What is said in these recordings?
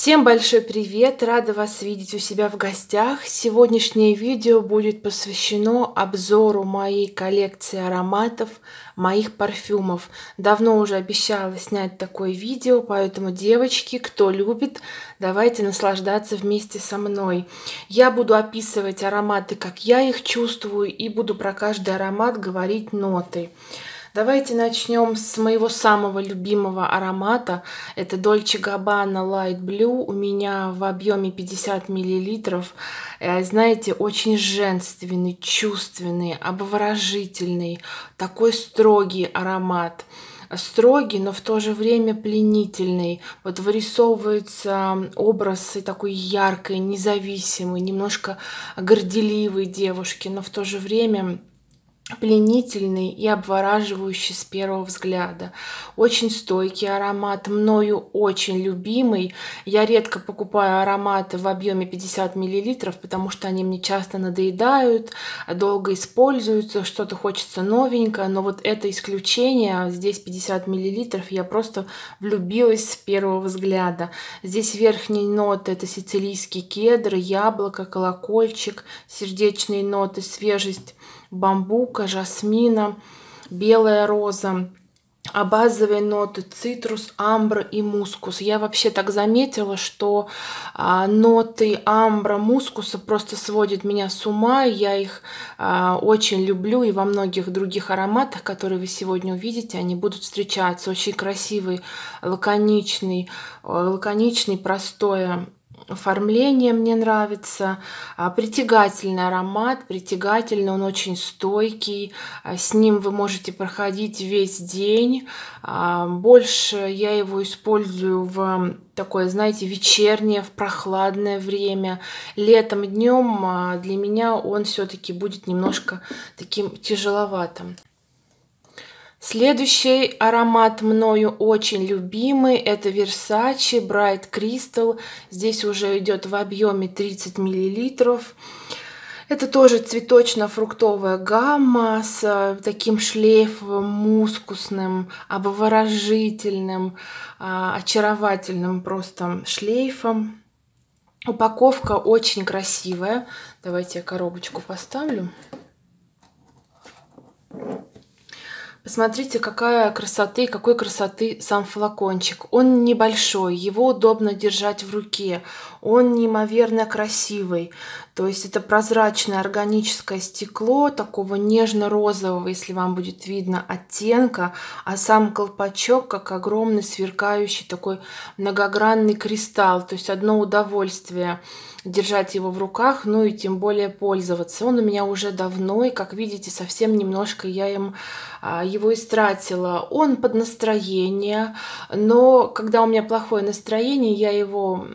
Всем большой привет! Рада вас видеть у себя в гостях. Сегодняшнее видео будет посвящено обзору моей коллекции ароматов, моих парфюмов. Давно уже обещала снять такое видео, поэтому, девочки, кто любит, давайте наслаждаться вместе со мной. Я буду описывать ароматы, как я их чувствую, и буду про каждый аромат говорить ноты. Давайте начнем с моего самого любимого аромата. Это Dolce Gabbana Light Blue. У меня в объеме 50 миллилитров. Э, знаете, очень женственный, чувственный, обворожительный, такой строгий аромат строгий, но в то же время пленительный. Вот вырисовывается образ такой яркой, независимой, немножко горделивой девушки, но в то же время пленительный и обвораживающий с первого взгляда. Очень стойкий аромат, мною очень любимый. Я редко покупаю ароматы в объеме 50 мл, потому что они мне часто надоедают, долго используются, что-то хочется новенькое, но вот это исключение, здесь 50 мл, я просто влюбилась с первого взгляда. Здесь верхние ноты это сицилийский кедр, яблоко, колокольчик, сердечные ноты, свежесть бамбука, жасмина, белая роза, а базовые ноты цитрус, амбра и мускус. Я вообще так заметила, что а, ноты амбра, мускуса просто сводят меня с ума. Я их а, очень люблю и во многих других ароматах, которые вы сегодня увидите, они будут встречаться. Очень красивый, лаконичный, лаконичный, простое оформление мне нравится, а, притягательный аромат, притягательный, он очень стойкий, а, с ним вы можете проходить весь день. А, больше я его использую в такое, знаете, вечернее, в прохладное время. Летом, днем для меня он все-таки будет немножко таким тяжеловатым. Следующий аромат мною очень любимый, это Versace Bright Crystal. Здесь уже идет в объеме 30 миллилитров. Это тоже цветочно-фруктовая гамма с э, таким шлейфовым, мускусным, обворожительным, а, очаровательным просто шлейфом. Упаковка очень красивая. Давайте я коробочку поставлю. Посмотрите, какая красоты, какой красоты сам флакончик. Он небольшой, его удобно держать в руке. Он неимоверно красивый. То есть это прозрачное органическое стекло, такого нежно-розового, если вам будет видно, оттенка. А сам колпачок, как огромный сверкающий такой многогранный кристалл. То есть одно удовольствие держать его в руках, ну и тем более пользоваться. Он у меня уже давно, и, как видите, совсем немножко я им а, его истратила. Он под настроение, но когда у меня плохое настроение, я его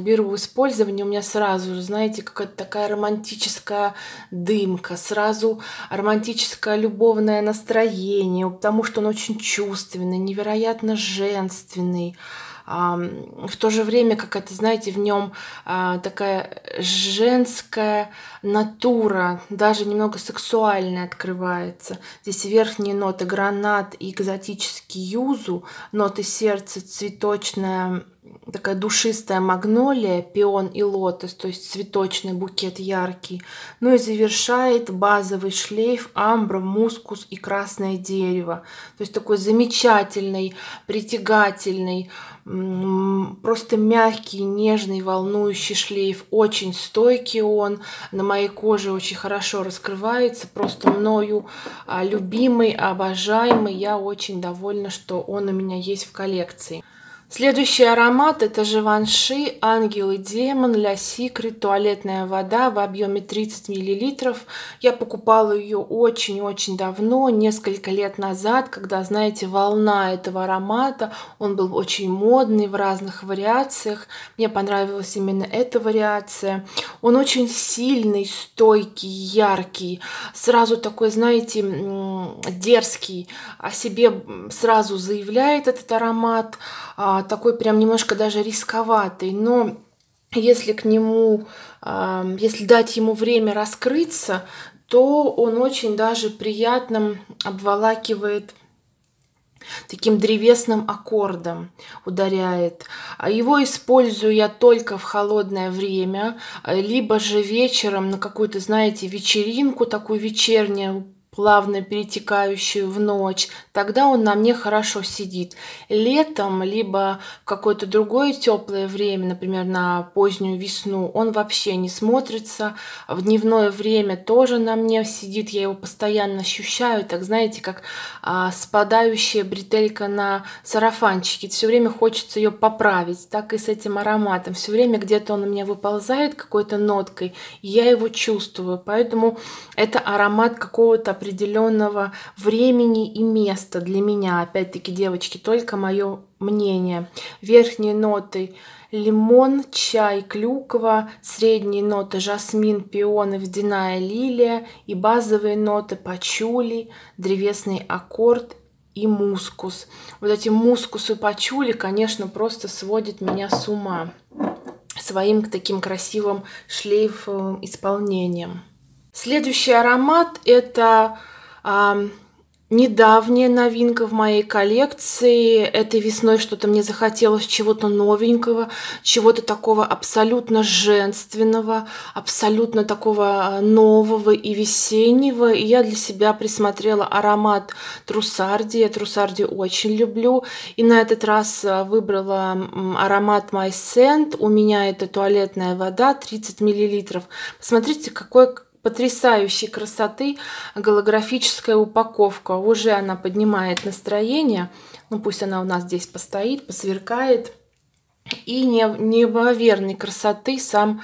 беру в использование, у меня сразу, знаете, какая-то такая романтическая дымка, сразу романтическое любовное настроение, потому что он очень чувственный, невероятно женственный в то же время, как это, знаете, в нем а, такая женская натура, даже немного сексуальная открывается. Здесь верхние ноты гранат и экзотический юзу, ноты сердца цветочная такая душистая магнолия, пион и лотос, то есть цветочный букет яркий. Ну и завершает базовый шлейф амбра, мускус и красное дерево. То есть такой замечательный, притягательный, просто мягкий, нежный, волнующий шлейф. Очень стойкий он, на моей коже очень хорошо раскрывается, просто мною а, любимый, обожаемый. Я очень довольна, что он у меня есть в коллекции. Следующий аромат это Живанши Ангел и Демон Ля Секрет туалетная вода в объеме 30 мл. Я покупала ее очень-очень давно, несколько лет назад, когда, знаете, волна этого аромата, он был очень модный в разных вариациях. Мне понравилась именно эта вариация. Он очень сильный, стойкий, яркий, сразу такой, знаете, дерзкий, о себе сразу заявляет этот аромат а, такой прям немножко даже рисковатый, но если к нему, если дать ему время раскрыться, то он очень даже приятно обволакивает таким древесным аккордом ударяет. А его использую я только в холодное время, либо же вечером на какую-то, знаете, вечеринку такую вечернюю плавно перетекающую в ночь, тогда он на мне хорошо сидит. Летом, либо какое-то другое теплое время, например, на позднюю весну, он вообще не смотрится. В дневное время тоже на мне сидит, я его постоянно ощущаю, так знаете, как а, спадающая бретелька на сарафанчике. Все время хочется ее поправить, так и с этим ароматом. Все время где-то он у меня выползает какой-то ноткой, и я его чувствую. Поэтому это аромат какого-то определенного времени и места для меня. Опять-таки, девочки, только мое мнение. Верхние ноты лимон, чай, клюква, средние ноты жасмин, пион и водяная лилия и базовые ноты пачули, древесный аккорд и мускус. Вот эти мускус и пачули, конечно, просто сводят меня с ума своим таким красивым шлейфовым исполнением. Следующий аромат это а, недавняя новинка в моей коллекции. Этой весной что-то мне захотелось чего-то новенького, чего-то такого абсолютно женственного, абсолютно такого а, нового и весеннего. И я для себя присмотрела аромат Трусарди. Я Трусарди очень люблю. И на этот раз а, выбрала аромат My Scent. У меня это туалетная вода 30 мл. Посмотрите, какой потрясающей красоты голографическая упаковка. Уже она поднимает настроение. Ну, пусть она у нас здесь постоит, посверкает. И неимоверной красоты сам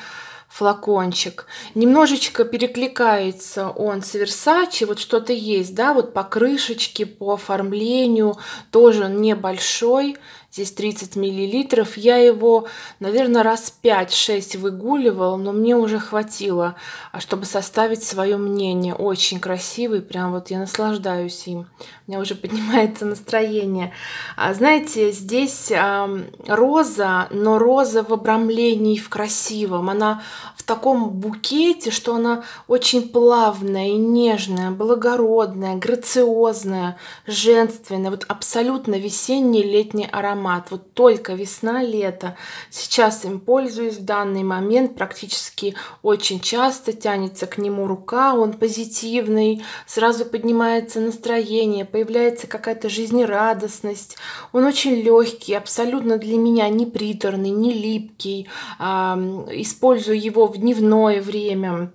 флакончик. Немножечко перекликается он с Versace, вот что-то есть, да, вот по крышечке, по оформлению, тоже он небольшой, здесь 30 миллилитров. Я его, наверное, раз 5-6 выгуливала, но мне уже хватило, а чтобы составить свое мнение. Очень красивый, прям вот я наслаждаюсь им. У меня уже поднимается настроение. А, знаете, здесь а, роза, но роза в обрамлении, в красивом. Она в таком букете, что она очень плавная и нежная, благородная, грациозная, женственная. Вот абсолютно весенний летний аромат аромат. Вот только весна, лето. Сейчас им пользуюсь в данный момент. Практически очень часто тянется к нему рука. Он позитивный. Сразу поднимается настроение. Появляется какая-то жизнерадостность. Он очень легкий. Абсолютно для меня не приторный, не липкий. Использую его в дневное время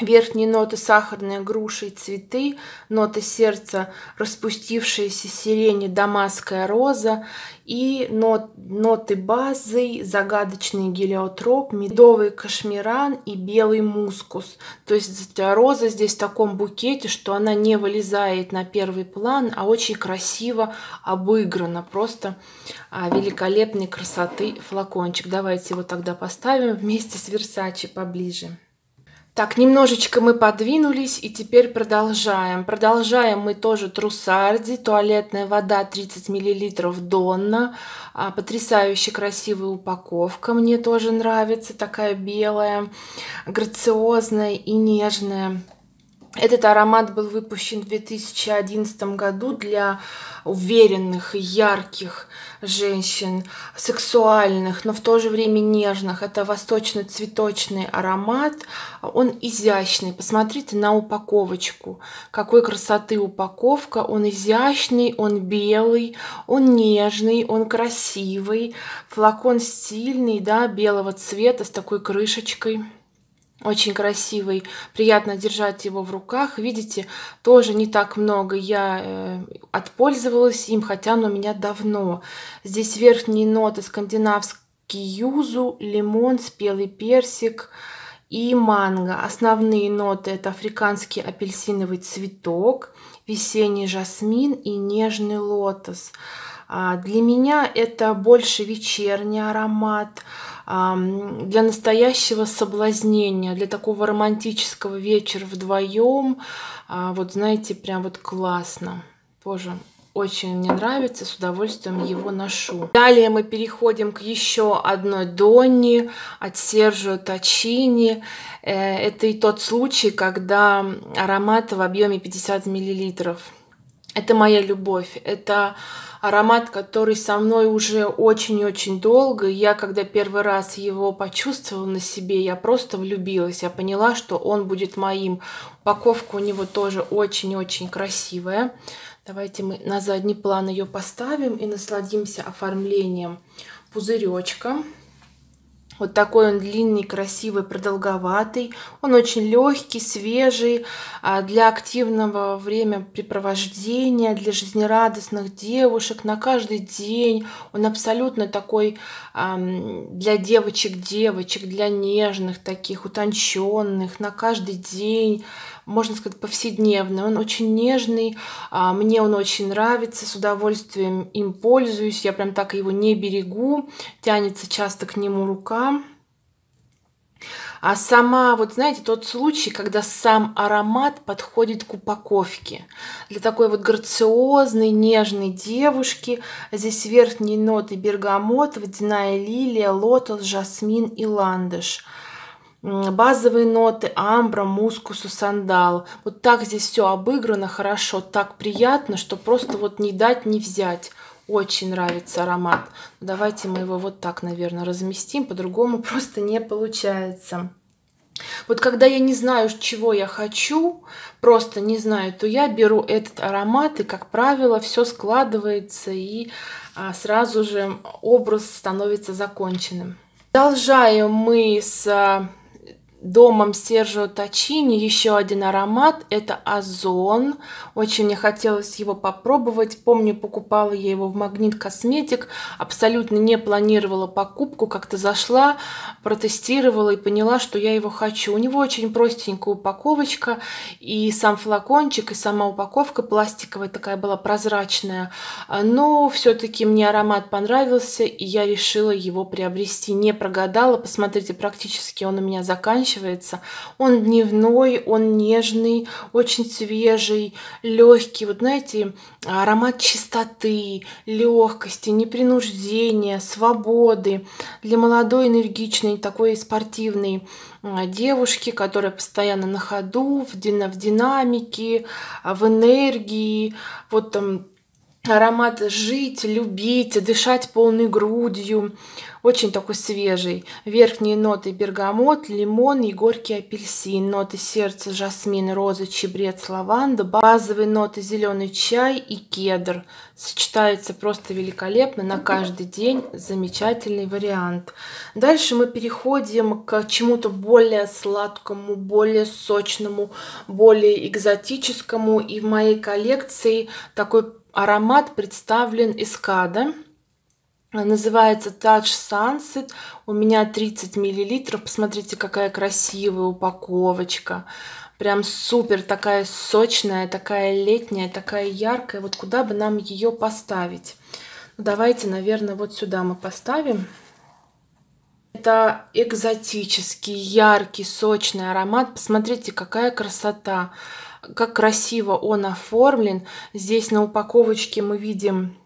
Верхние ноты сахарные груши и цветы, ноты сердца распустившиеся сирени дамасская роза и нот, ноты базы загадочный гелиотроп, медовый кашмиран и белый мускус. То есть роза здесь в таком букете, что она не вылезает на первый план, а очень красиво обыграна. Просто а, великолепной красоты флакончик. Давайте его тогда поставим вместе с Версачи поближе. Так, немножечко мы подвинулись и теперь продолжаем. Продолжаем мы тоже Трусарди, туалетная вода 30 мл Донна. А, потрясающе красивая упаковка, мне тоже нравится, такая белая, грациозная и нежная. Этот аромат был выпущен в 2011 году для уверенных, ярких женщин, сексуальных, но в то же время нежных. Это восточно-цветочный аромат. Он изящный. Посмотрите на упаковочку. Какой красоты упаковка. Он изящный, он белый, он нежный, он красивый. Флакон стильный, да, белого цвета с такой крышечкой очень красивый, приятно держать его в руках. Видите, тоже не так много я э, отпользовалась им, хотя он у меня давно. Здесь верхние ноты скандинавский юзу, лимон, спелый персик и манго. Основные ноты это африканский апельсиновый цветок, весенний жасмин и нежный лотос. А для меня это больше вечерний аромат для настоящего соблазнения, для такого романтического вечера вдвоем. А, вот знаете, прям вот классно. Тоже очень мне нравится, с удовольствием его ношу. Далее мы переходим к еще одной Донни от Сержио Точини. Э, это и тот случай, когда аромат в объеме 50 миллилитров Это моя любовь. Это аромат, который со мной уже очень-очень долго. Я, когда первый раз его почувствовала на себе, я просто влюбилась. Я поняла, что он будет моим. Упаковка у него тоже очень-очень красивая. Давайте мы на задний план ее поставим и насладимся оформлением пузыречка. Вот такой он длинный, красивый, продолговатый. Он очень легкий, свежий, а, для активного времяпрепровождения, для жизнерадостных девушек на каждый день. Он абсолютно такой для девочек-девочек, для нежных таких, утонченных, на каждый день можно сказать, повседневный. Он очень нежный, а, мне он очень нравится, с удовольствием им пользуюсь. Я прям так его не берегу, тянется часто к нему рука. А сама, вот знаете, тот случай, когда сам аромат подходит к упаковке. Для такой вот грациозной, нежной девушки здесь верхние ноты бергамот, водяная лилия, лотос, жасмин и ландыш базовые ноты амбра, мускусу, сандал. Вот так здесь все обыграно хорошо, так приятно, что просто вот не дать, не взять. Очень нравится аромат. Давайте мы его вот так, наверное, разместим, по-другому просто не получается. Вот когда я не знаю, чего я хочу, просто не знаю, то я беру этот аромат, и, как правило, все складывается, и а, сразу же образ становится законченным. Продолжаем мы с а, домом Сержио Точини еще один аромат. Это Озон. Очень мне хотелось его попробовать. Помню, покупала я его в Магнит Косметик. Абсолютно не планировала покупку. Как-то зашла, протестировала и поняла, что я его хочу. У него очень простенькая упаковочка. И сам флакончик, и сама упаковка пластиковая такая была прозрачная. Но все-таки мне аромат понравился, и я решила его приобрести. Не прогадала. Посмотрите, практически он у меня заканчивается заканчивается. Он дневной, он нежный, очень свежий, легкий. Вот знаете, аромат чистоты, легкости, непринуждения, свободы. Для молодой, энергичной, такой спортивной а, девушки, которая постоянно на ходу, в, динамике, в энергии. Вот там аромат жить, любить, дышать полной грудью. Очень такой свежий. Верхние ноты бергамот, лимон и горький апельсин. Ноты сердца, жасмин, роза, чебрец, лаванда. Базовые ноты зеленый чай и кедр. Сочетается просто великолепно на каждый день. Замечательный вариант. Дальше мы переходим к чему-то более сладкому, более сочному, более экзотическому. И в моей коллекции такой аромат представлен эскада. Называется Touch Sunset. У меня 30 миллилитров. Посмотрите, какая красивая упаковочка. Прям супер, такая сочная, такая летняя, такая яркая. Вот куда бы нам ее поставить? Ну, давайте, наверное, вот сюда мы поставим. Это экзотический, яркий, сочный аромат. Посмотрите, какая красота как красиво он оформлен. Здесь на упаковочке мы видим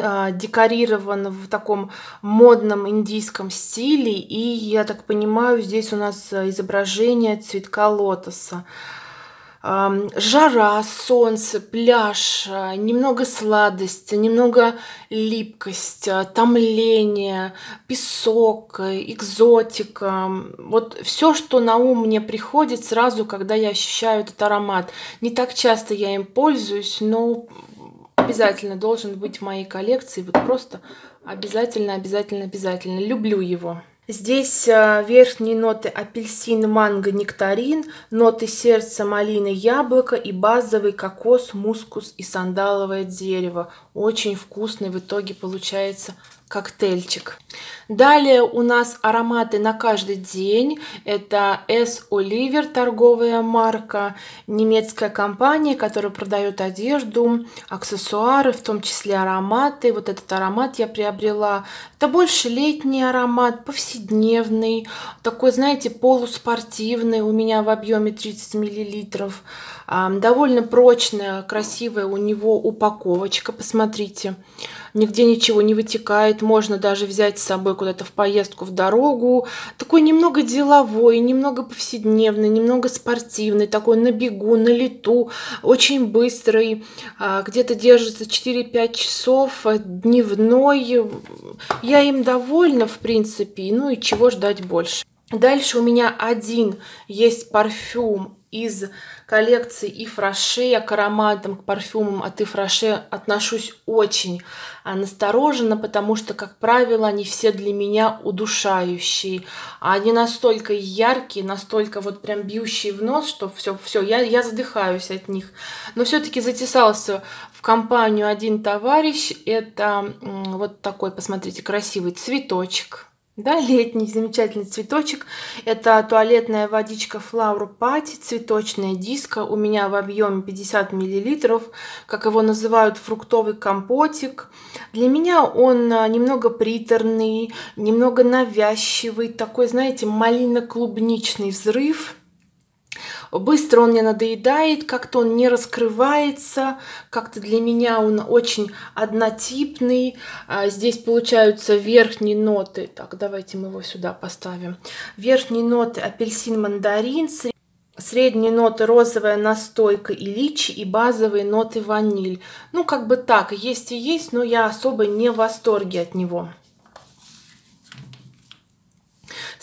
а, декорирован в таком модном индийском стиле. И, я так понимаю, здесь у нас изображение цветка лотоса жара, солнце, пляж, а, немного сладости, немного липкость, томление, песок, экзотика. Вот все, что на ум мне приходит сразу, когда я ощущаю этот аромат. Не так часто я им пользуюсь, но обязательно должен быть в моей коллекции. Вот просто обязательно, обязательно, обязательно. Люблю его. Здесь а, верхние ноты апельсин, манго, нектарин, ноты сердца, малины, яблоко и базовый кокос, мускус и сандаловое дерево. Очень вкусный в итоге получается коктейльчик. Далее у нас ароматы на каждый день. Это S. Oliver, торговая марка, немецкая компания, которая продает одежду, аксессуары, в том числе ароматы. Вот этот аромат я приобрела. Это больше летний аромат, повседневный, такой, знаете, полуспортивный. У меня в объеме 30 миллилитров. Довольно прочная, красивая у него упаковочка. Посмотрите, посмотрите. Нигде ничего не вытекает, можно даже взять с собой куда-то в поездку, в дорогу. Такой немного деловой, немного повседневный, немного спортивный, такой на бегу, на лету, очень быстрый, а, где-то держится 4-5 часов, а, дневной. Я им довольна, в принципе, ну и чего ждать больше. Дальше у меня один есть парфюм из коллекции Ив Роше. Я к ароматам, к парфюмам от Ив Роше отношусь очень а, настороженно, потому что, как правило, они все для меня удушающие. Они настолько яркие, настолько вот прям бьющие в нос, что все, все, я, я задыхаюсь от них. Но все-таки затесался в компанию один товарищ. Это вот такой, посмотрите, красивый цветочек да, летний замечательный цветочек. Это туалетная водичка Flower Party, цветочная диска. У меня в объеме 50 мл. Как его называют, фруктовый компотик. Для меня он а, немного приторный, немного навязчивый. Такой, знаете, малино-клубничный взрыв. Быстро он мне надоедает, как-то он не раскрывается, как-то для меня он очень однотипный. А, здесь получаются верхние ноты. Так, давайте мы его сюда поставим. Верхние ноты апельсин, мандарин, средние ноты розовая настойка и личи и базовые ноты ваниль. Ну, как бы так, есть и есть, но я особо не в восторге от него.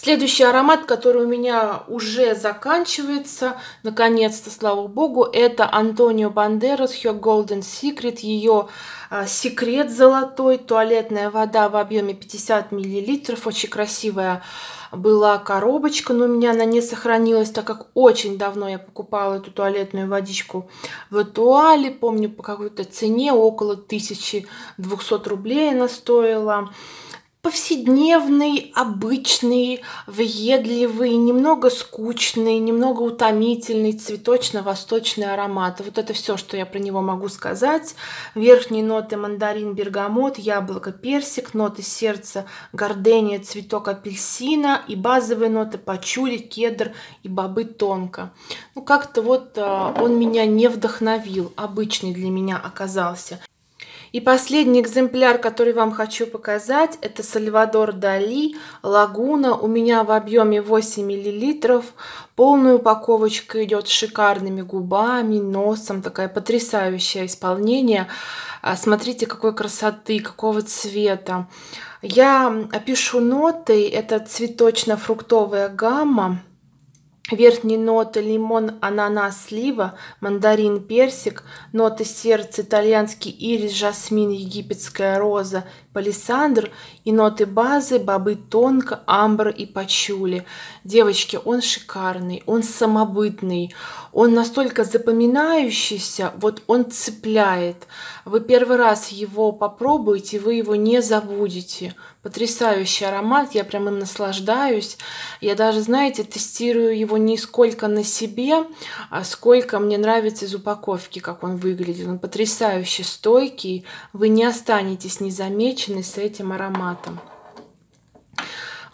Следующий аромат, который у меня уже заканчивается, наконец-то, слава богу, это Антонио Бандерас Her Golden Secret, ее а, секрет золотой, туалетная вода в объеме 50 мл, очень красивая была коробочка, но у меня она не сохранилась, так как очень давно я покупала эту туалетную водичку в Туале, помню по какой-то цене, около 1200 рублей она стоила повседневный, обычный, въедливый, немного скучный, немного утомительный, цветочно-восточный аромат. Вот это все, что я про него могу сказать. Верхние ноты мандарин, бергамот, яблоко, персик, ноты сердца, гордения, цветок апельсина и базовые ноты пачули, кедр и бобы тонко. Ну, как-то вот а, он меня не вдохновил, обычный для меня оказался. И последний экземпляр, который вам хочу показать, это Сальвадор Дали Лагуна. У меня в объеме 8 мл. Полная упаковочка идет с шикарными губами, носом. Такое потрясающее исполнение. А, смотрите, какой красоты, какого цвета. Я опишу ноты. Это цветочно-фруктовая гамма. Верхние ноты лимон, ананас, слива, мандарин, персик, ноты сердца, итальянский ирис, жасмин, египетская роза, палисандр и ноты базы, бобы тонко, амбр и пачули. Девочки, он шикарный, он самобытный, он настолько запоминающийся, вот он цепляет. Вы первый раз его попробуете, вы его не забудете. Потрясающий аромат, я прям им наслаждаюсь. Я даже, знаете, тестирую его не сколько на себе, а сколько мне нравится из упаковки, как он выглядит. Он потрясающе стойкий, вы не останетесь незамечены с этим ароматом.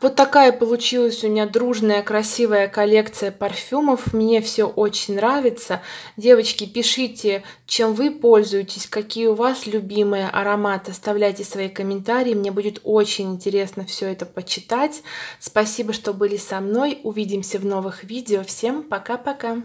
Вот такая получилась у меня дружная, красивая коллекция парфюмов. Мне все очень нравится. Девочки, пишите, чем вы пользуетесь, какие у вас любимые ароматы. Оставляйте свои комментарии. Мне будет очень интересно все это почитать. Спасибо, что были со мной. Увидимся в новых видео. Всем пока-пока.